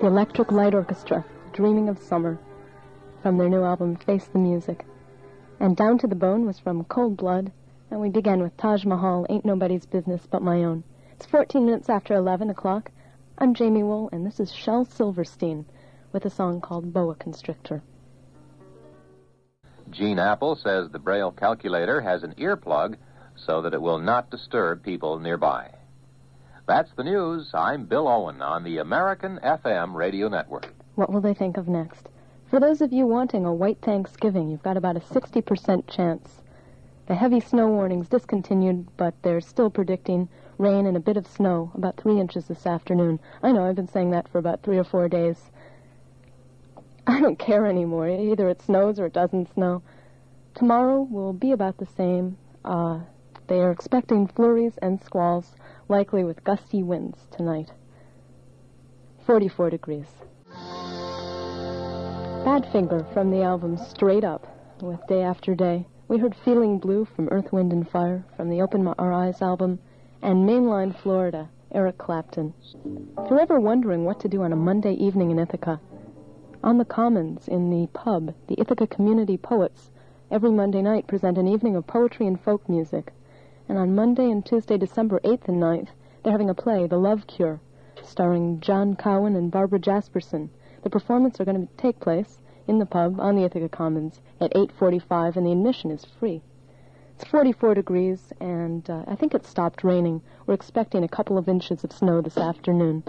The Electric Light Orchestra, Dreaming of Summer, from their new album Face the Music. And Down to the Bone was from Cold Blood, and we began with Taj Mahal, Ain't Nobody's Business But My Own. It's 14 minutes after 11 o'clock. I'm Jaime Wohl, and this is Shel Silverstein with a song called Boa Constrictor. Gene Apple says the Braille calculator has an earplug so that it will not disturb people nearby. That's the news. I'm Bill Owen on the American FM Radio Network. What will they think of next? For those of you wanting a white Thanksgiving, you've got about a 60% chance. The heavy snow warning's discontinued, but they're still predicting rain and a bit of snow, about three inches this afternoon. I know, I've been saying that for about three or four days. I don't care anymore. Either it snows or it doesn't snow. Tomorrow will be about the same. Uh, they are expecting flurries and squalls, likely with gusty winds tonight. 44 degrees. Badfinger from the album Straight Up with Day After Day. We heard Feeling Blue from Earth, Wind, and Fire from the Open Our Eyes album, and Mainline Florida, Eric Clapton. If you're ever wondering what to do on a Monday evening in Ithaca, on the Commons in the pub, the Ithaca Community Poets every Monday night present an evening of poetry and folk music. And on Monday and Tuesday, December 8th and 9th, they're having a play, The Love Cure, starring John Cowan and Barbara Jasperson. The performance are going to take place in the pub on the Ithaca Commons at 8.45, and the admission is free. It's 44 degrees, and uh, I think it stopped raining. We're expecting a couple of inches of snow this afternoon.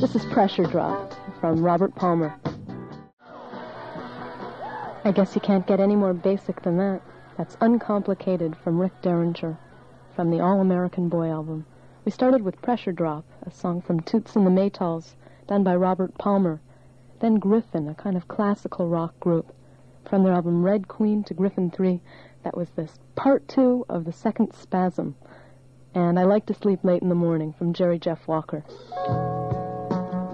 This is Pressure Drop from Robert Palmer. I guess you can't get any more basic than that. That's Uncomplicated from Rick Derringer from the All American Boy album. We started with Pressure Drop, a song from Toots and the Maytals, done by Robert Palmer. Then Gryphon, a kind of classical rock group. From their album Red Queen to Gryphon 3, that was this part two of the second spasm. And I Like to Sleep Late in the Morning from Jerry Jeff Walker.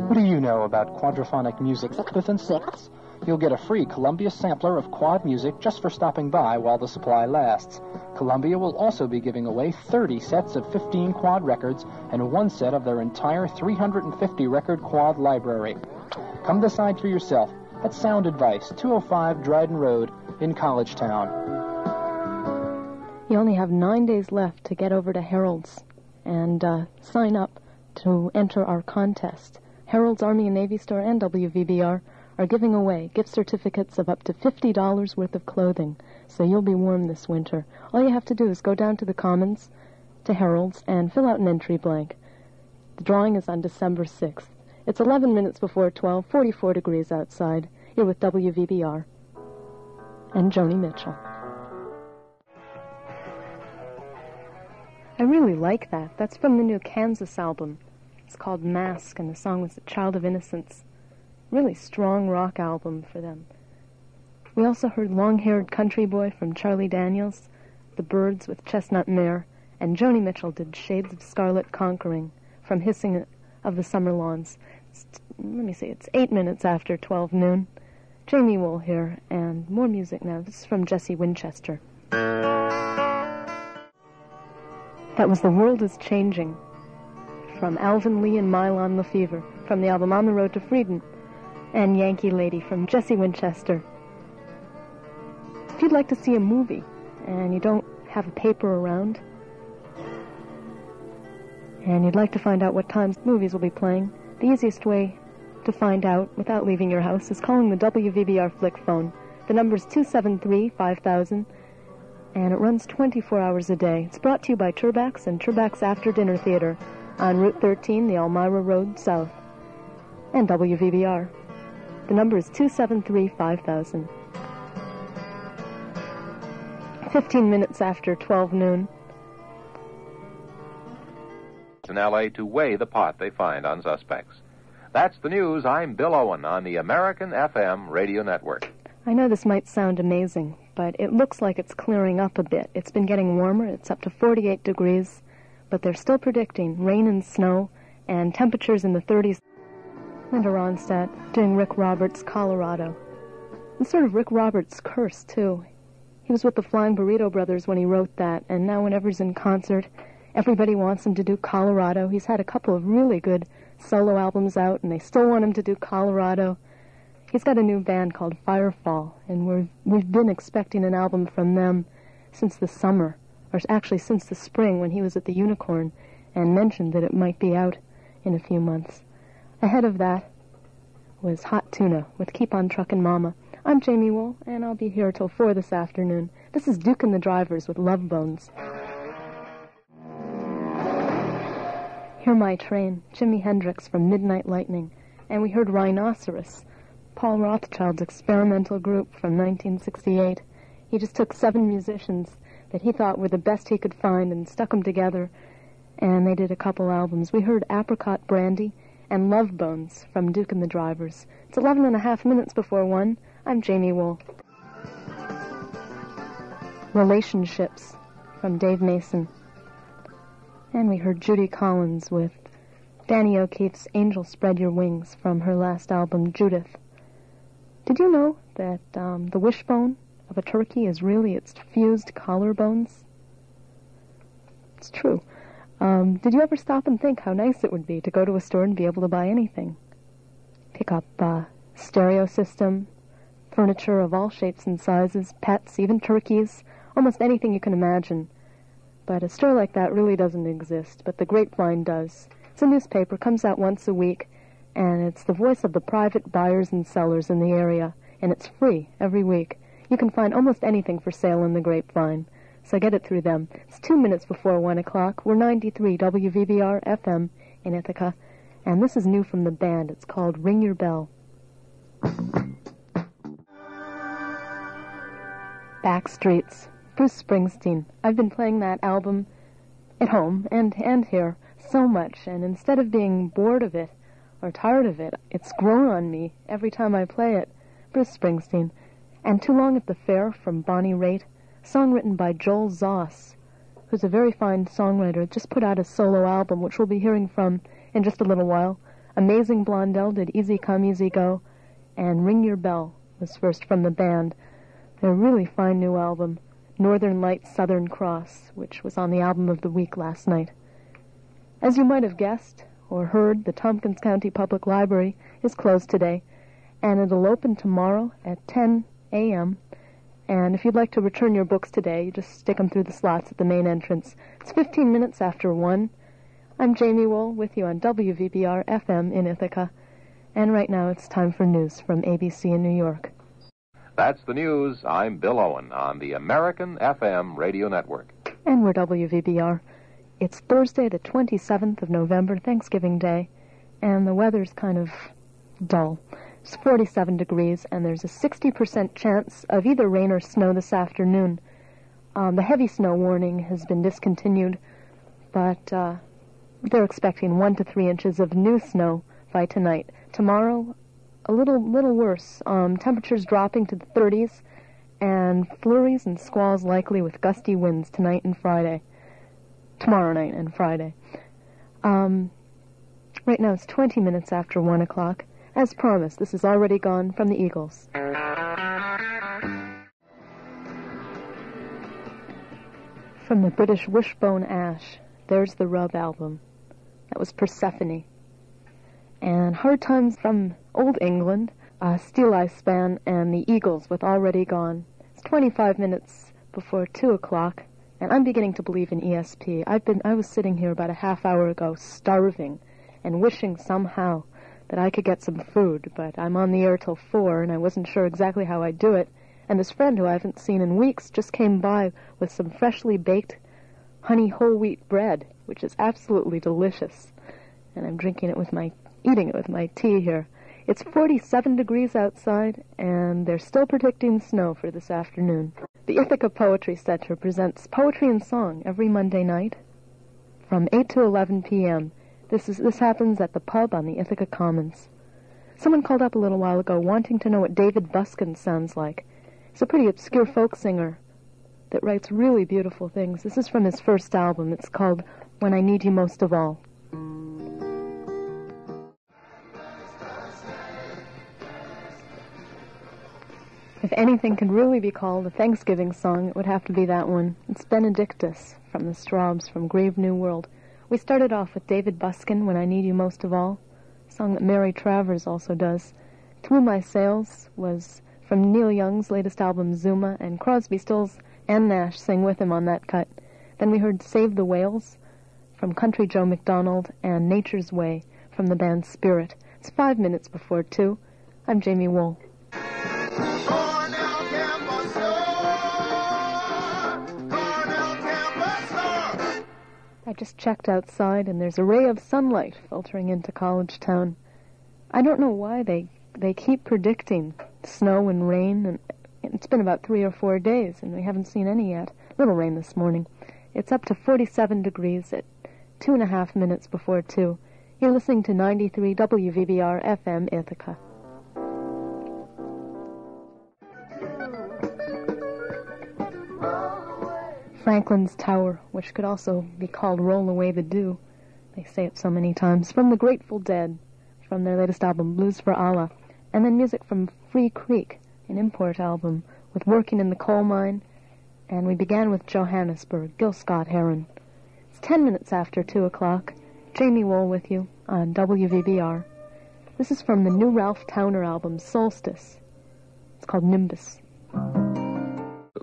What do you know about quadraphonic music within six? You'll get a free Columbia sampler of quad music just for stopping by while the supply lasts. Columbia will also be giving away 30 sets of 15 quad records and one set of their entire 350 record quad library. Come decide for yourself at Sound Advice, 205 Dryden Road in College Town. You only have nine days left to get over to Harold's and uh, sign up to enter our contest. Harold's Army and Navy Store and WVBR are giving away gift certificates of up to $50 worth of clothing, so you'll be warm this winter. All you have to do is go down to the Commons, to Harold's, and fill out an entry blank. The drawing is on December 6th. It's 11 minutes before 12, 44 degrees outside. You're with WVBR and Joni Mitchell. I really like that. That's from the new Kansas album. It's called Mask, and the song was Child of Innocence. Really strong rock album for them. We also heard Long Haired Country Boy from Charlie Daniels, The Byrds with Chestnut Mare, and Joni Mitchell did Shades of Scarlet Conquering from Hissing of the Summer Lawns. It's, let me see, it's eight minutes after 12 noon. Jaime Wohl here, and more music now. This is from Jesse Winchester. That was The World is Changing from Alvin Lee and Mylon LeFevre from the album On the Road to Freedom, and Yankee Lady from Jesse Winchester. If you'd like to see a movie and you don't have a paper around, and you'd like to find out what times movies will be playing, the easiest way to find out without leaving your house is calling the WVBR Flick phone. The number is 273 5000 and it runs 24 hours a day. It's brought to you by Turback's and Turback's After Dinner Theater on Route 13, the Elmira Road South, and WVBR. The number is 273 5000. 15 minutes after 12 noon. In L.A. to weigh the pot they find on suspects. That's the news. I'm Bill Owen on the American FM Radio Network. I know this might sound amazing, but it looks like it's clearing up a bit. It's been getting warmer. It's up to 48 degrees but they're still predicting rain and snow and temperatures in the 30s. Linda Ronstadt doing Rick Roberts, Colorado. And sort of Rick Roberts' curse, too. He was with the Flying Burrito Brothers when he wrote that, and now whenever he's in concert, Everybody wants him to do Colorado. He's had a couple of really good solo albums out, and they still want him to do Colorado. He's got a new band called Firefall, and we're, we've been expecting an album from them since the summer, or actually since the spring when he was at the Unicorn and mentioned that it might be out in a few months. Ahead of that was Hot Tuna with Keep On Truckin' Mama. I'm Jaime Wohl, and I'll be here till 4 this afternoon. This is Duke and the Drivers with Love Bones. Hear My Train, Jimi Hendrix from Midnight Lightning, and we heard Rhinoceros, Paul Rothchild's experimental group from 1968. He just took seven musicians that he thought were the best he could find and stuck them together, and they did a couple albums. We heard Apricot Brandy and Love Bones from Duke and the Drivers. It's 11 and a half minutes before 1. I'm Jaime Wohl. Relationships from Dave Mason. And we heard Judy Collins with Danny O'Keefe's Angel Spread Your Wings from her last album, Judith. Did you know that um, the wishbone of a turkey is really its fused collarbones? It's true. Um, did you ever stop and think how nice it would be to go to a store and be able to buy anything? Pick up a stereo system, furniture of all shapes and sizes, pets, even turkeys, almost anything you can imagine but a store like that really doesn't exist, but the Grapevine does. It's a newspaper, comes out once a week, and it's the voice of the private buyers and sellers in the area, and it's free every week. You can find almost anything for sale in the Grapevine, so get it through them. It's two minutes before one o'clock. We're 93 WVBR FM in Ithaca, and this is new from the band. It's called Ring Your Bell. Back Streets. Bruce Springsteen. I've been playing that album at home and, and here so much, and instead of being bored of it or tired of it, it's grown on me every time I play it. Bruce Springsteen. And Too Long at the Fair from Bonnie Raitt, song written by Joel Zoss, who's a very fine songwriter, just put out a solo album, which we'll be hearing from in just a little while. Amazing Blondel did Easy Come, Easy Go, and Ring Your Bell was first from the band. A really fine new album. Northern Lights Southern Cross, which was on the album of the week last night. As you might have guessed or heard, the Tompkins County Public Library is closed today, and it'll open tomorrow at 10 a.m. And if you'd like to return your books today, you just stick them through the slots at the main entrance. It's 15 minutes after 1. I'm Jaime Wohl with you on WVBR FM in Ithaca. And right now it's time for news from ABC in New York. That's the news. I'm Bill Owen on the American FM Radio Network. And we're WVBR. It's Thursday, the 27th of November, Thanksgiving Day, and the weather's kind of dull. It's 47 degrees, and there's a 60% chance of either rain or snow this afternoon. Um, the heavy snow warning has been discontinued, but uh, they're expecting one to three inches of new snow by tonight. Tomorrow, a little little worse. Um, temperatures dropping to the 30s, and flurries and squalls likely with gusty winds tonight and Friday, tomorrow night and Friday. Um, right now it's 20 minutes after one o'clock. As promised, this is already gone from the Eagles. From the British Wishbone Ash, there's the Rub album. That was Persephone. And Hard Times from Old England, uh, Steeleye Span, and the Eagles with Already Gone. It's 25 minutes before 2 o'clock, and I'm beginning to believe in ESP. I've been, I was sitting here about a half hour ago, starving, and wishing somehow that I could get some food, but I'm on the air till 4, and I wasn't sure exactly how I'd do it. And this friend who I haven't seen in weeks just came by with some freshly baked honey whole wheat bread, which is absolutely delicious. And I'm drinking it with my, eating it with my tea here. It's 47 degrees outside, and they're still predicting snow for this afternoon. The Ithaca Poetry Center presents poetry and song every Monday night from 8 to 11 p.m. This, is, this happens at the pub on the Ithaca Commons. Someone called up a little while ago wanting to know what David Buskin sounds like. He's a pretty obscure folk singer that writes really beautiful things. This is from his first album. It's called When I Need You Most of All. If anything could really be called a Thanksgiving song, it would have to be that one. It's Benedictus from the Strawbs from Grave New World. We started off with David Buskin, When I Need You Most of All, a song that Mary Travers also does. Through My Sails was from Neil Young's latest album, Zuma, and Crosby, Stills, and Nash sang with him on that cut. Then we heard Save the Whales from Country Joe McDonald and Nature's Way from the band Spirit. It's five minutes before two. I'm Jaime Wohl. I just checked outside and there's a ray of sunlight filtering into College Town. I don't know why they they keep predicting snow and rain and it's been about three or four days and we haven't seen any yet. Little rain this morning. It's up to 47 degrees at two and a half minutes before two. You're listening to 93 WVBR FM Ithaca. Franklin's Tower, which could also be called Roll Away the Dew. They say it so many times. From the Grateful Dead, from their latest album, Blues for Allah. And then music from Free Creek, an import album, with Working in the Coal Mine. And we began with Johannesburg, Gil Scott Heron. It's ten minutes after two o'clock. Jaime Wohl with you on WVBR. This is from the new Ralph Towner album, Solstice. It's called Nimbus.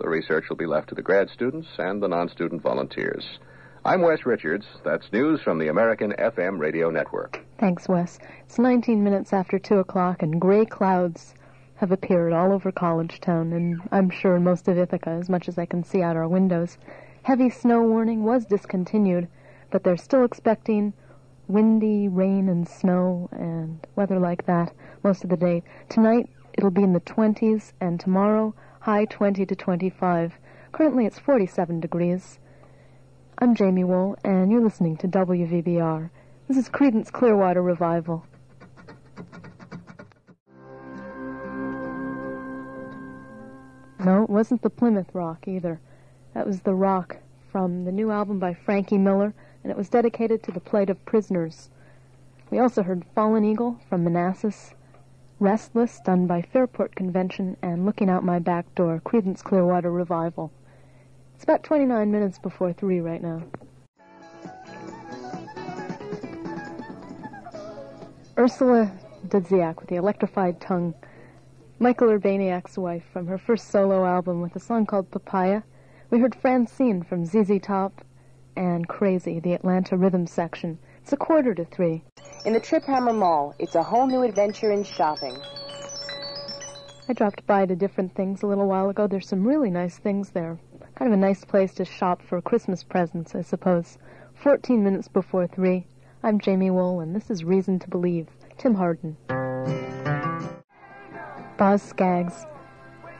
The research will be left to the grad students and the non student volunteers. I'm Wes Richards. That's news from the American FM radio network. Thanks, Wes. It's 19 minutes after 2 o'clock, and gray clouds have appeared all over College Town, and I'm sure most of Ithaca, as much as I can see out our windows. Heavy snow warning was discontinued, but they're still expecting windy rain and snow and weather like that most of the day. Tonight, it'll be in the 20s, and tomorrow, high 20 to 25. Currently it's 47 degrees. I'm Jaime Wohl, and you're listening to WVBR. This is Creedence Clearwater Revival. No, it wasn't the Plymouth Rock either. That was the Rock from the new album by Frankie Miller, and it was dedicated to the plight of prisoners. We also heard Fallen Eagle from Manassas, Restless, done by Fairport Convention, and Looking Out My Back Door, Creedence Clearwater Revival. It's about 29 minutes before 3 right now. Ursula Dudziak with the electrified tongue. Michael Urbaniak's wife from her first solo album with a song called Papaya. We heard Francine from ZZ Top and Crazy, the Atlanta rhythm section. It's a quarter to three. In the Trip Hammer Mall, it's a whole new adventure in shopping. I dropped by to different things a little while ago. There's some really nice things there. Kind of a nice place to shop for Christmas presents, I suppose. 14 minutes before 3. I'm Jaime Wohl, and this is Reason to Believe. Tim Hardin. Boz Scaggs.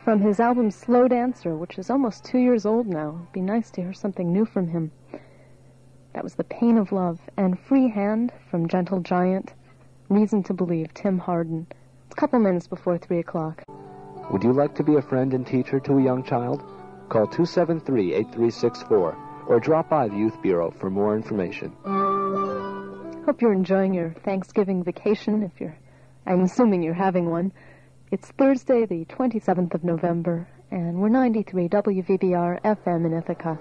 From his album Slow Dancer, which is almost two years old now. It'd be nice to hear something new from him. That was The Pain of Love. And Free Hand from Gentle Giant. Reason to Believe, Tim Hardin. It's a couple minutes before 3 o'clock. Would you like to be a friend and teacher to a young child? Call 273-8364 or drop by the Youth Bureau for more information. Hope you're enjoying your Thanksgiving vacation if you're I'm assuming you're having one. It's Thursday, the 27th of November, and we're 93 WVBR FM in Ithaca.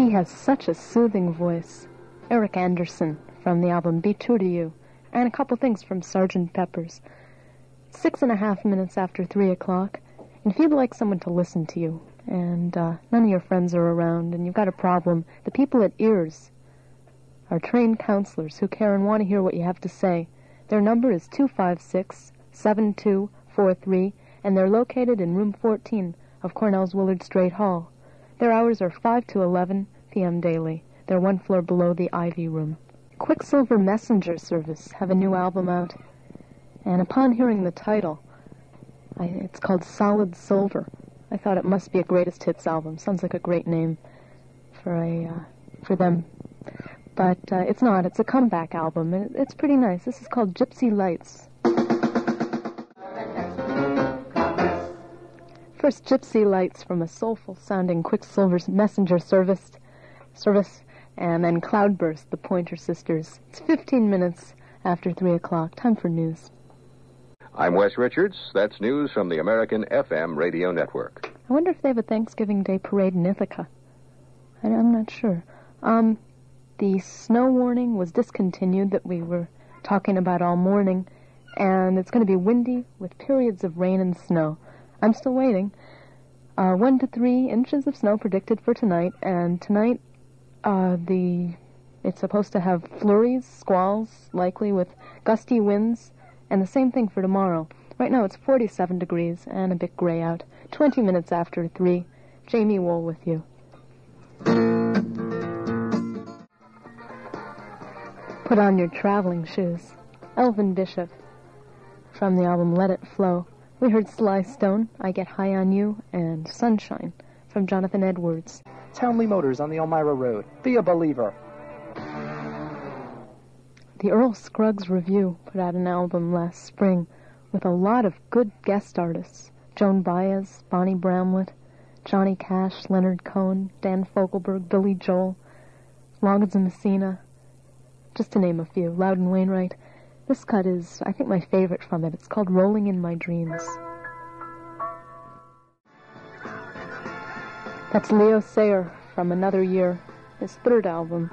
He has such a soothing voice. Eric Andersen from the album Be True to You, and a couple things from Sgt. Pepper's. Six and a half minutes after three o'clock, and if you'd like someone to listen to you, and uh, none of your friends are around, and you've got a problem, the people at Ears are trained counselors who care and want to hear what you have to say. Their number is 256 7243, and they're located in room 14 of Cornell's Willard Straight Hall. Their hours are 5 to 11 p.m. daily. They're one floor below the Ivy Room. Quicksilver Messenger Service have a new album out, and upon hearing the title, I, it's called Solid Silver. I thought it must be a greatest hits album. Sounds like a great name for a uh, for them, but uh, it's not. It's a comeback album, and it's pretty nice. This is called Gypsy Lights. First, Gypsy Lights from a soulful sounding Quicksilver's Messenger service, service, and then Cloudburst, the Pointer Sisters. It's 15 minutes after 3 o'clock. Time for news. I'm Wes Richards. That's news from the American FM Radio Network. I wonder if they have a Thanksgiving Day parade in Ithaca. I, am not sure. Um, the snow warning was discontinued that we were talking about all morning, and it's going to be windy with periods of rain and snow. I'm still waiting. Uh, one to three inches of snow predicted for tonight, and tonight, uh, the it's supposed to have flurries, squalls, likely with gusty winds, and the same thing for tomorrow. Right now it's 47 degrees and a bit gray out. 20 minutes after three. Jaime Wohl with you. Put on your traveling shoes. Elvin Bishop. From the album Let It Flow. We heard Sly Stone, I Get High on You, and Sunshine from Jonathan Edwards. Townley Motors on the Elmira Road. Be a believer. The Earl Scruggs Revue put out an album last spring with a lot of good guest artists. Joan Baez, Bonnie Bramlett, Johnny Cash, Leonard Cohen, Dan Fogelberg, Billy Joel, Loggins and Messina, just to name a few, Loudon Wainwright. This cut is, I think, my favorite from it. It's called Rolling in My Dreams. That's Leo Sayer from Another Year, his third album.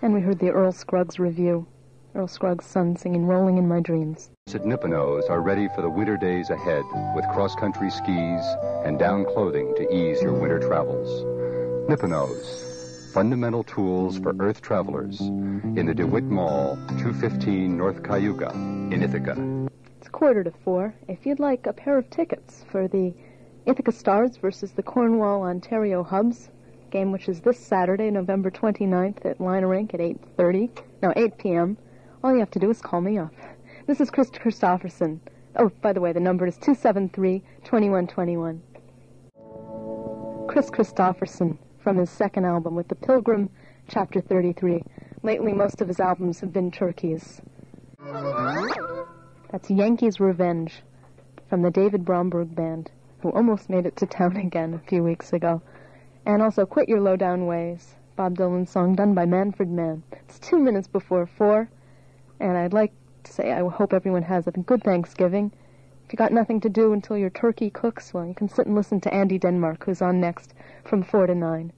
And we heard the Earl Scruggs Revue. Earl Scruggs' son singing Rolling in My Dreams. At Nipponos are ready for the winter days ahead with cross-country skis and down clothing to ease your winter travels. Nipponos, fundamental tools for Earth travelers in the DeWitt Mall, 215 North Cayuga in Ithaca. It's quarter to four. If you'd like a pair of tickets for the Ithaca Stars versus the Cornwall Ontario Hubs game, which is this Saturday, November 29th at Lynah Rink at 8.30, no, 8 p.m., all you have to do is call me up. This is Kris Kristofferson. Oh, by the way, the number is 273-2121. Kris Kristofferson, from his second album with The Pilgrim, Chapter 33. Lately, most of his albums have been turkeys. That's Yankees Revenge from the David Bromberg Band, who almost made it to town again a few weeks ago. And also Quit Your Low Down Ways, Bob Dylan's song done by Manfred Mann. It's two minutes before four, and I'd like to say I hope everyone has a good Thanksgiving. If you got nothing to do until your turkey cooks, well, you can sit and listen to Andy Denmark, who's on next from 4 to 9.